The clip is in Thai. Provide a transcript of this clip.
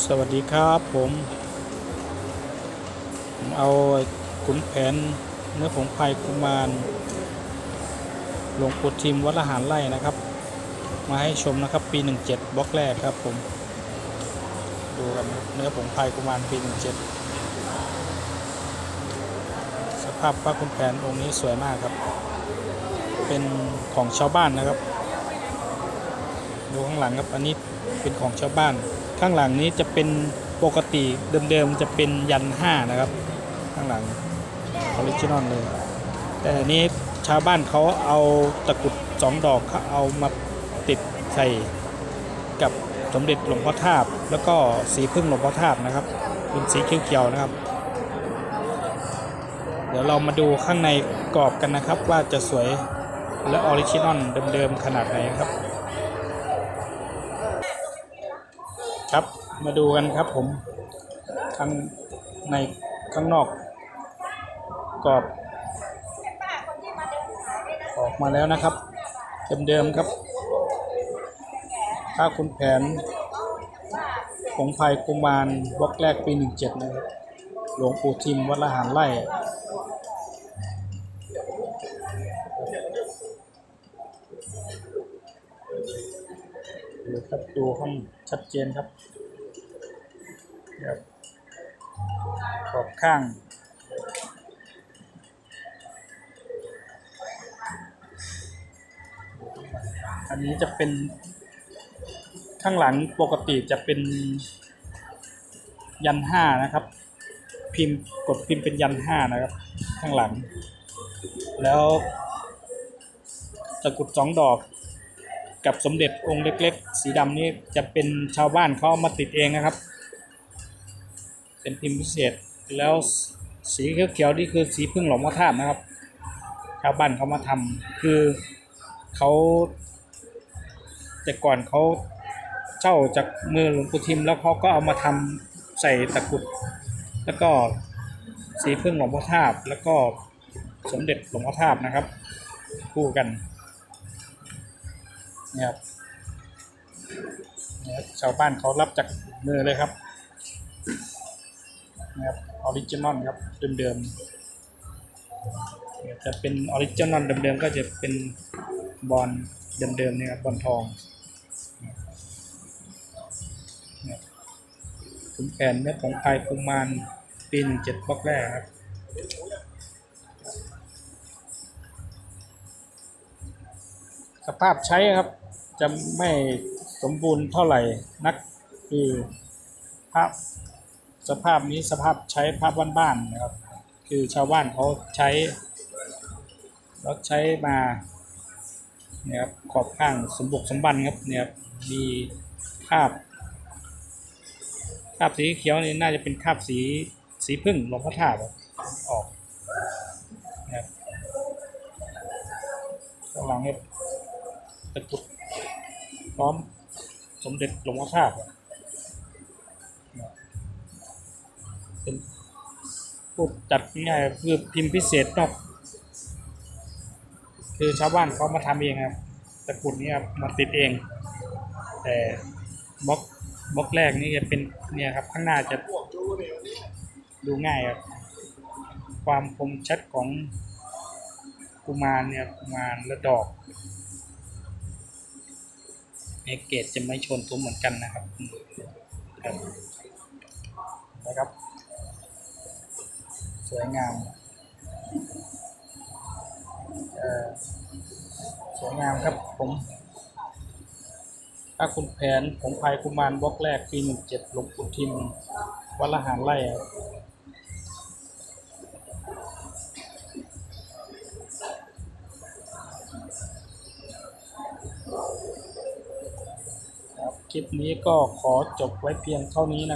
สวัสดีครับผมผมเอาขุนแผนเนื้อผงไผ่กุมารหลวงปู่ทิมวัดละหารไร่นะครับ มาให้ชมนะครับปี 17บล็อกแรกครับผม ดูกันนะครับเนื้อผงไผ่กุมารปี 17 สภาพพระขุนแผนองค์นี้สวยมากครับ เป็นของชาวบ้านนะครับ ดูข้างหลังครับอันนี้เป็นของชาวบ้าน ข้างหลังนี้จะเป็นปกติเดิมๆจะเป็นยันห้านะครับ ข้างหลัง original เลย แต่นี้ชาวบ้านเขาเอาตะกรุดสองดอกเขาเอามาติดใส่กับสมเด็จหลวงพ่อทาบ แล้วก็สีผึ้งหลวงพ่อทาบนะครับ เป็นสีเขียวๆนะครับ เดี๋ยวเรามาดูข้างในกรอบกันนะครับ ว่าจะสวยและ original เดิมๆขนาดไหนครับ ครับมาดูกันครับผมข้างในข้างนอกกรอบออกมาแล้วนะครับเดิมๆครับพระขุนแผนผงพรายกุมารบล็อกแรกปี 17นะครับหลวงปู่ทิมวัดละหารไร่ ดูครับดูข้างชัดเจนครับครับขอบข้างอันนี้จะเป็นข้างหลังปกติจะเป็นยันห้านะครับ พิมพ์กดพิมพ์เป็นยันห้านะครับ ข้างหลัง แล้วตะกุดสองดอก กับสมเด็จองค์เล็ก ๆ สีดำนี้จะเป็นชาวบ้านเขามาติดเองนะครับ เป็นพิมพ์พิเศษแล้วสีเขียวๆนี่คือสีพึ่งหลวงพ่อธาตุนะครับ ชาวบ้านเขามาทำคือเขาแต่ก่อนเขาเช่าจากมือหลวงปู่ทิมแล้วเขาก็เอามาทำใส่ตะกรุด แล้วก็สีพึ่งหลวงพ่อธาตุแล้วก็สมเด็จหลวงพ่อธาตุนะครับ คู่กัน เนี่ยครับเนี่ยชาวบ้านเขารับจากมือเลยครับนะครับ original ครับเดิมๆเนี่ยจะเป็น original เดิมๆก็จะเป็นบอลเดิมๆเนี่ยครับบอลทองเนี่ยขุนแผนเนื้อผงพรายกุมารปีหนึ่งเจ็ดบล็อกแรกครับสภาพใช้ครับ จะไม่สมบูรณ์เท่าไหร่นักคือภาพสภาพนี้สภาพใช้ภาพบ้านๆนะครับ คือชาวบ้านเขาใช้แล้วใช้มาเนี่ยครับขอบข้างสมบุกสมบันครับเนี่ยครับมีคาบคาบสีเขียวนี่น่าจะเป็นคาบสีสีพึ่งหลวงพ่อธาตุออกนะครับข้างหลังเนี่ยตะกุด พร้อมสมเด็จหลวงพ่อธาเป็นพูดจัดง่ายคือพิมพ์พิเศษนอกคือชาวบ้านเขามาทำเองครับตะกุดนี้ครับมาติดเอง แต่บล็อกบล็อกแรกนี่จะเป็นเนี่ยครับข้างหน้าจะดูง่ายครับความคมชัดของกุมารเนี่ยกุมารและดอก เอเกตจะไม่ชนทุ้มเหมือนกันนะครับนะครับ สวยงามเอ่อสวยงามครับผมถ้าคุณแผนผมภายกุมารบล็อกแรกปีหนึ่งเจ็ดหลงปู่ทิมวัดละหารไร่ คลิปนี้ก็ขอจบไว้เพียงเท่านี้นะ